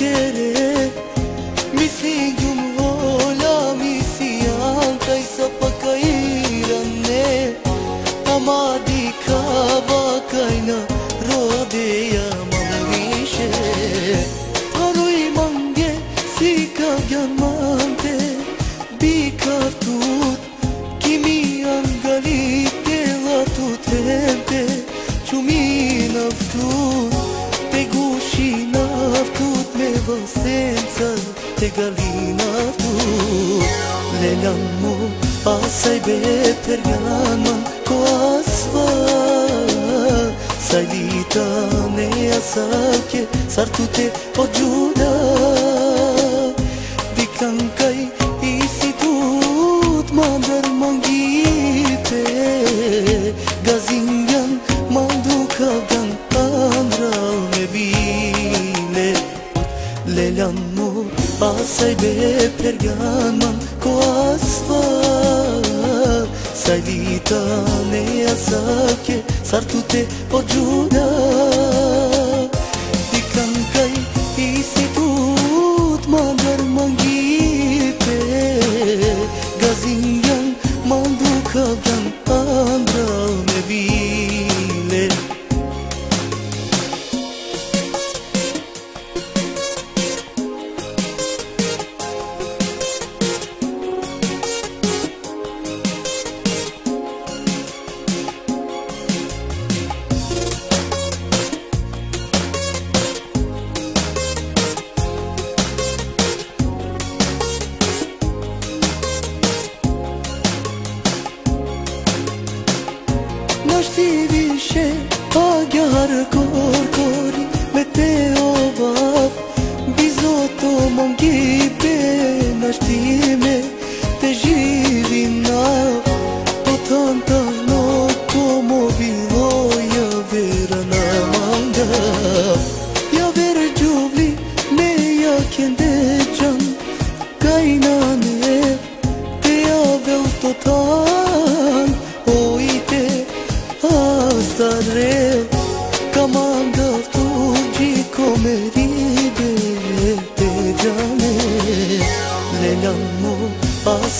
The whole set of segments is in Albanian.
Şükür. senza te tegalina tu Lelamu asai be pergaman ko asfa Salita ne asake sartute o giuda cancai kai isitut mandar sai be pergamam cu asfalt Sai vita ne asake, sar tu te pogiudai si vishë A gjarë kërë kërë Me te o vaf Bizoto më ngipe Në shtime Te zhivin na Po të në të në Po më vilo Ja verë në manga Ja verë gjovli Me ja kjende qën Kajna në e Te ja vel të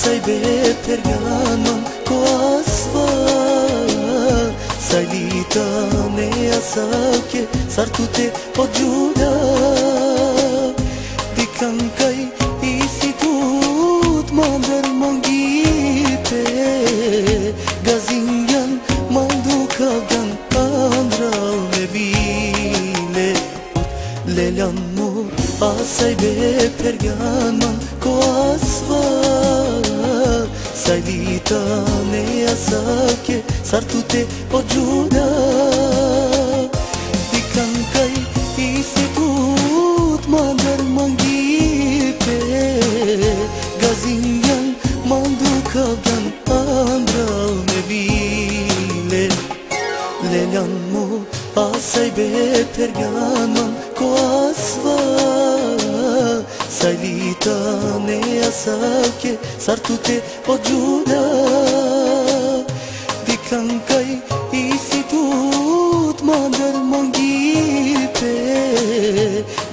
Saj veter janon ko asfa Saj lita ne asake Sartute o gjuna Dikan kaj institut Ma ndër mongite Gazingan manduka gan Andra levine Lelan mu asaj veter janon Salvitane asake sartute ojuna Dikan kay isiput mandar manggipe Gazinyan mandu kavdan andral nevile Lelan mu asay beter yanan saj ne asake, sartute o po gjula, isitut në mongite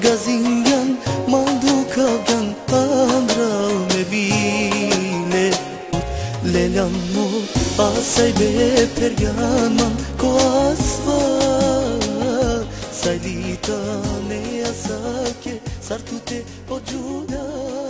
gazingan ma dërë më mandu ka gjanë, tëndra me bine, le lëmë, asaj be përgjanë, ma në koha ne asake, zar tu te oh